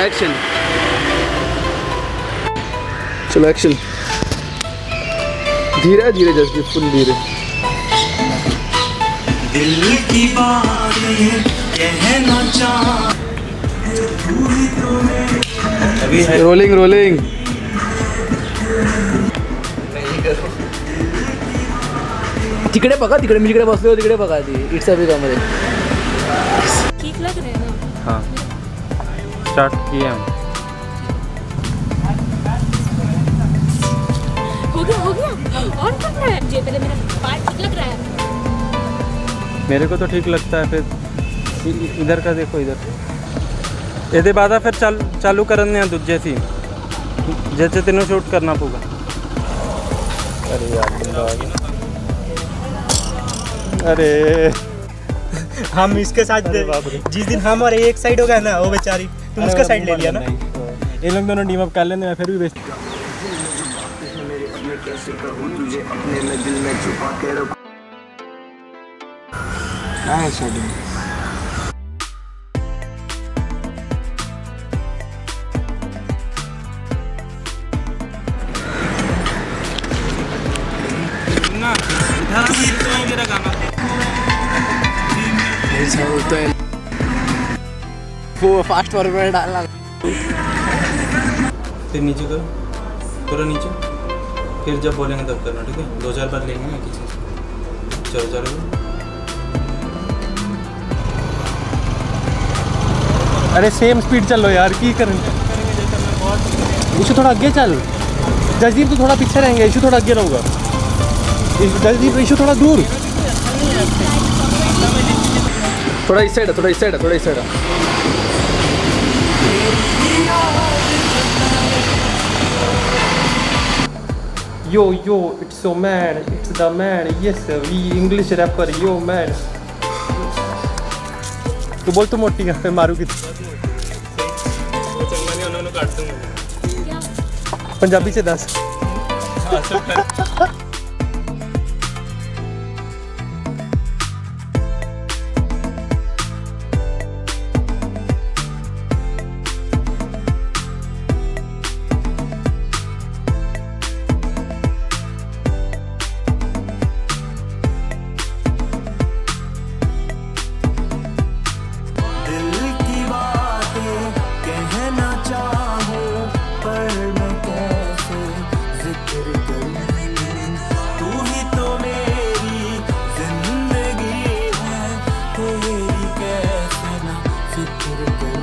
Action चलो action धीरे धीरे जस्ट फुल धीरे. दिल की बातें कहना चाह रोलिंग रोलिंग तिकडे बघा तिकडे मी तिकडे बसलो तिकडे बघा ती इट्स अभिकामध्ये ठीक लग रहे हैं. ना हाँ. स्टार्ट किए हम हो गया हो गया और करना है मुझे पहले मेरा पार्ट ठीक लग रहा है मेरे को तो ठीक लगता है फिर इ- इ- इधर का देखो इधर ਇਹਦੇ ਬਾਅਦ ਆ ਫਿਰ ਚੱਲ ਚਾਲੂ ਕਰਨ ਆ ਦੂਜੇ ਸੀ ਜਿਹ 'ਚ ਤੈਨੂੰ ਸ਼ੂਟ ਕਰਨਾ ਪਊਗਾ ਅਰੇ ਯਾਰ ਬੰਦਾ ਆ ਗਿਆ अरे हम इसके साथ जिस दिन हम और एक साइड हो गया ना वो बेचारी तुम उसका साइड ले लिया ना ये लोग दोनों टीम अप कर लेते मैं फिर भी बेस्ट ऐसा है वो फास्ट फॉरवर्ड डालना फिर नीचे करो। थोड़ा नीचे। फिर जब बोलेंगे तब करना ठीक है? दो चार बार लेंगे ना किसी से चलो चलो। अरे सेम स्पीड चलो यार की करें? इशू थोड़ा आगे चल। जसदीप तो थोड़ा पीछे रहेंगे इशू थोड़ा आगे रहूँगा। जसदीप इशू थोड़ा दूर। थोड़ा इस साइड है थोड़ा इस साइड है थोड़ा इस साइड है yo yo it's so man it's the man yes we English rapper yo man तू बोल तू मोटी है फिर मारूगी पंजाबी से दस। breath and I feel good.